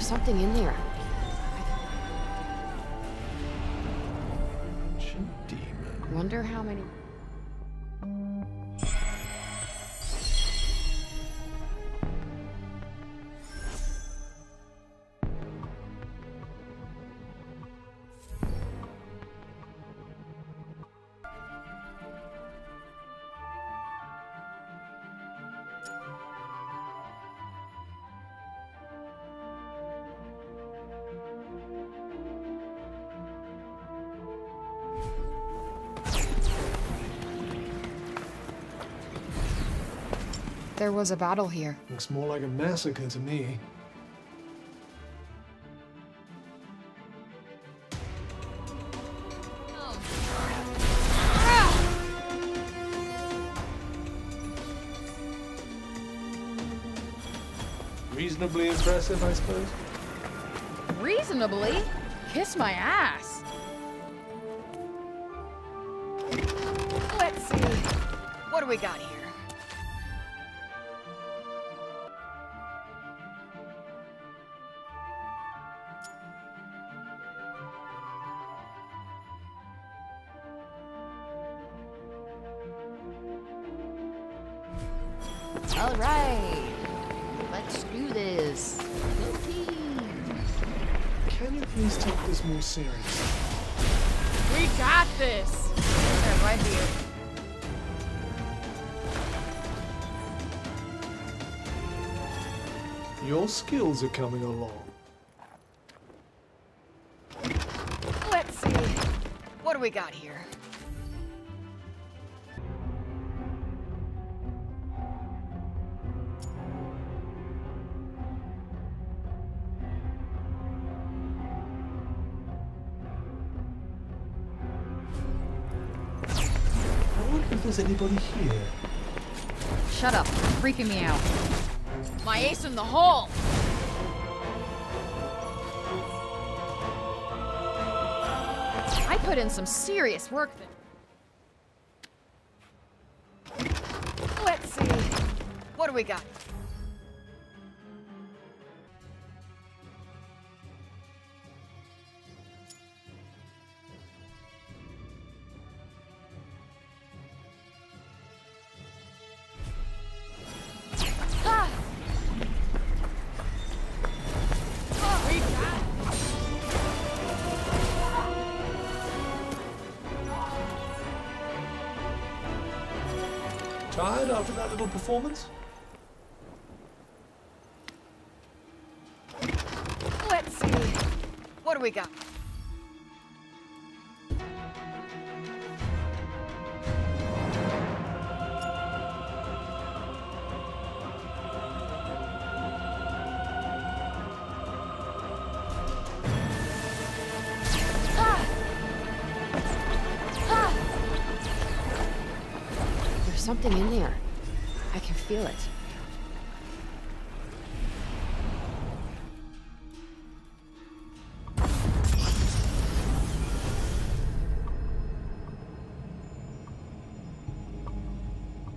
something in there. Ancient demon. Wonder how many... There was a battle here. Looks more like a massacre to me. Reasonably impressive, I suppose. Reasonably? Kiss my ass. Let's see. What do we got here? You please take this more seriously? We got this. They're right here. Your skills are coming along. Let's see. What do we got here? Anybody here. Shut up. You're freaking me out. My ace in the hole. I put in some serious work. Let's see. What do we got? Tired after that little performance? Let's see. What do we got? Ah! Ah! There's something in there. I can feel it.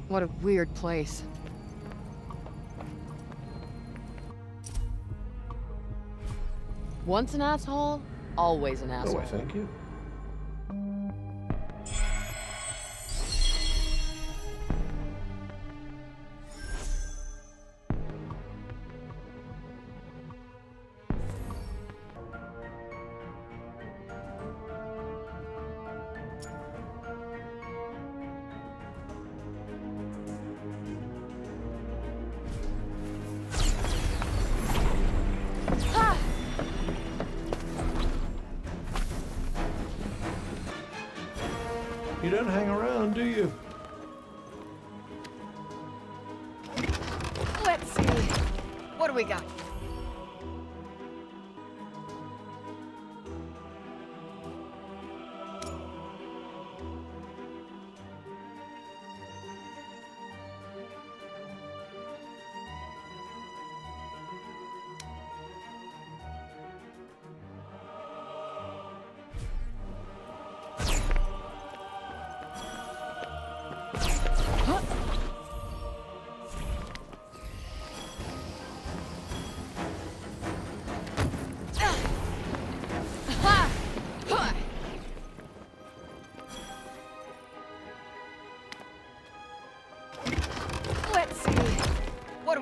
What a weird place. Once an asshole, always an Oh, asshole. I thank you. Don't hang around, do you? Let's see. What do we got?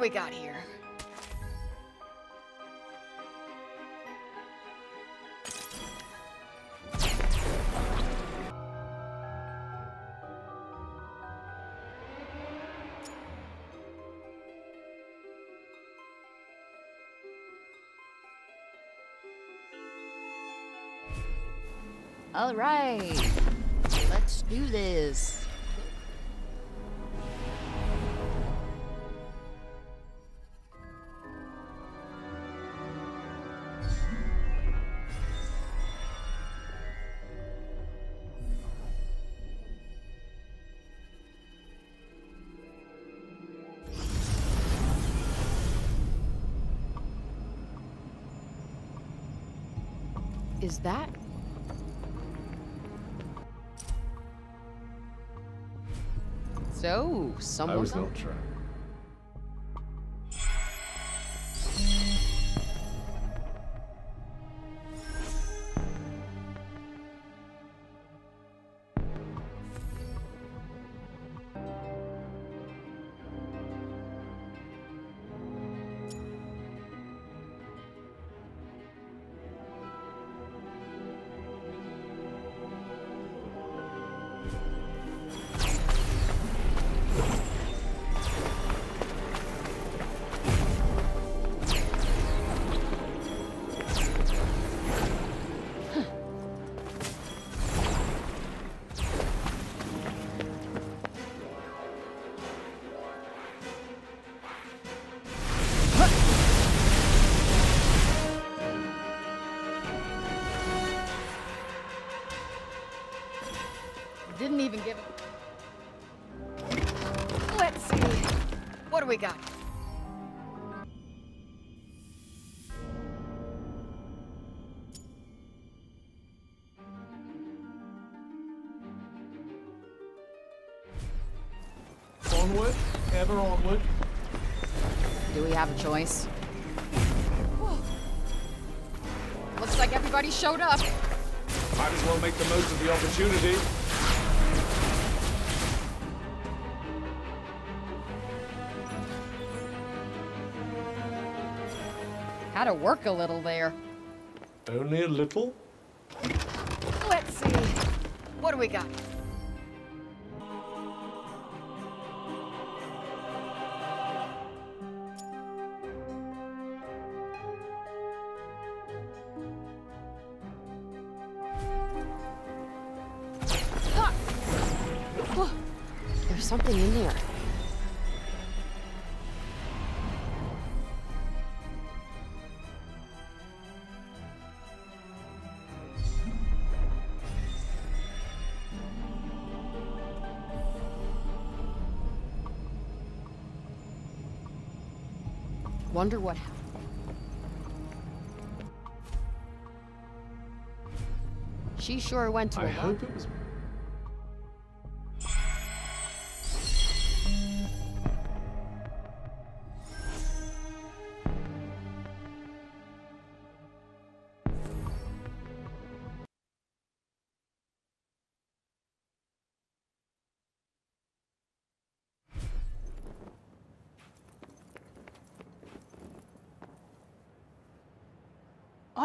We got here? All right. Let's do this. Is that So, I someone. was not trapped. Onward, ever onward. Do we have a choice? Looks like everybody showed up. Might as well make the most of the opportunity. Had to work a little there. Only a little? Let's see. What do we got? Something in there. Wonder what happened. She sure went to I a hope it was.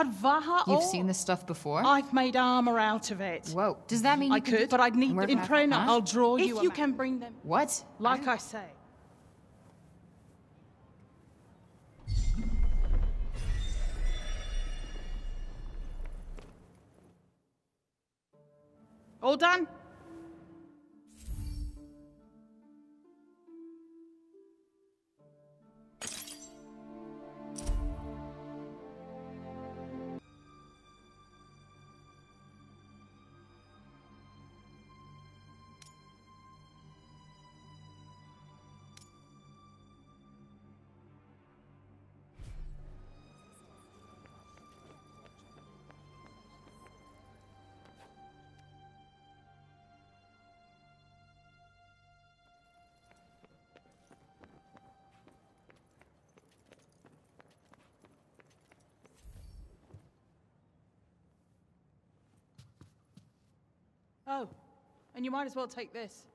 Advaha You've ore? seen this stuff before? I've made armor out of it. Whoa. Does that mean I you can could, but I'd need Where in can I- Prena. huh? I'll draw If you. If you can bring them, What? like I say. All done. Oh, and you might as well take this.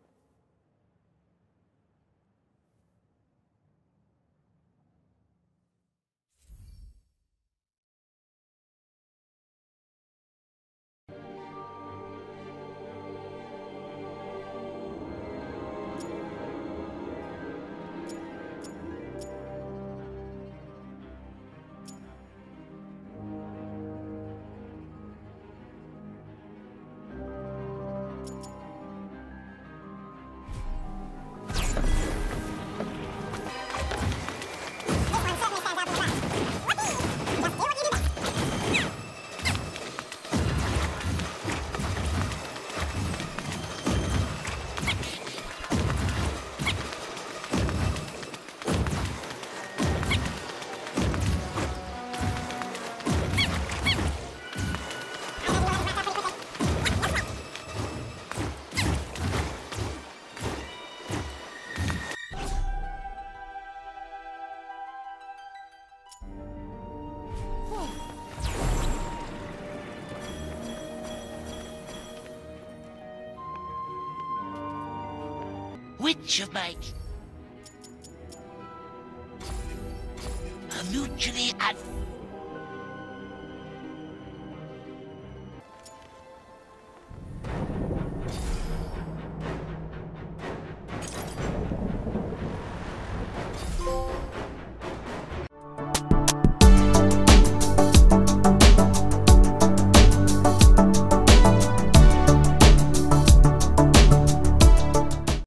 Which of my... Mutually ad...